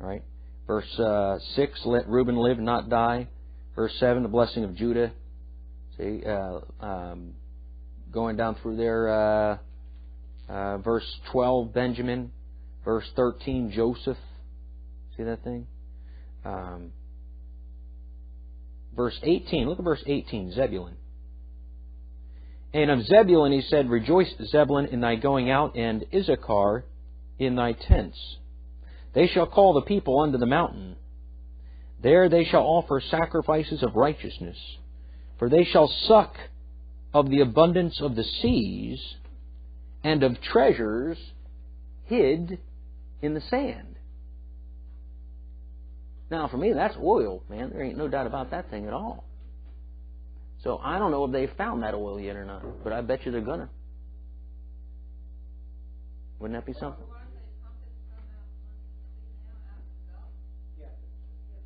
All right? Verse uh, 6, let Reuben live not die. Verse 7, the blessing of Judah. See, uh, um, going down through there, uh, uh verse 12, Benjamin. Verse 13, Joseph. See that thing? Um, verse 18. Look at verse 18, Zebulun. And of Zebulun he said, Rejoice, Zebulun, in thy going out, and Issachar in thy tents. They shall call the people unto the mountain. There they shall offer sacrifices of righteousness. For they shall suck of the abundance of the seas, and of treasures hid in the sand. Now, for me, that's oil, man. There ain't no doubt about that thing at all. So I don't know if they've found that oil yet or not, but I bet you they're gonna. Wouldn't that be something?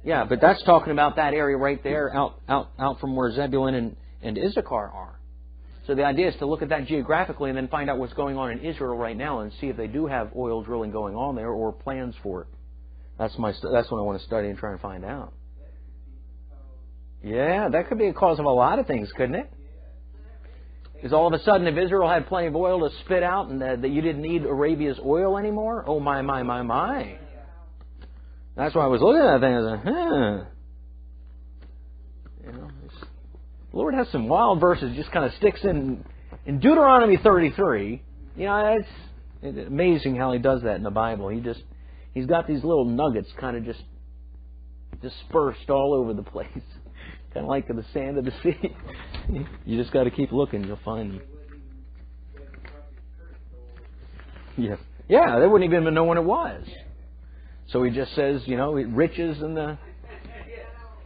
Yeah, but that's talking about that area right there, out out out from where Zebulun and, and Issachar are. So the idea is to look at that geographically and then find out what's going on in Israel right now and see if they do have oil drilling going on there or plans for it. That's my that's what I want to study and try and find out. Yeah, that could be a cause of a lot of things, couldn't it? Because all of a sudden, if Israel had plenty of oil to spit out and that, you didn't need Arabia's oil anymore, oh my, my, my, my. That's why I was looking at that thing. I was like, huh. You know, Lord has some wild verses, just kind of sticks in in Deuteronomy 33. You know, it's amazing how he does that in the Bible. He just he's got these little nuggets kind of just dispersed all over the place, kind of like the sand of the sea. [LAUGHS] you just got to keep looking. You'll find them. Yeah. Yeah, they wouldn't even know when it was. So he just says, you know, it riches in the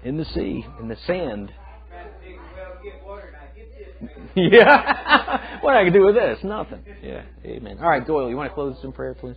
in the sea, in the sand. [LAUGHS] yeah. [LAUGHS] what I can do with this? Nothing. Yeah. Amen. All right, Doyle, you want to close this in prayer, please?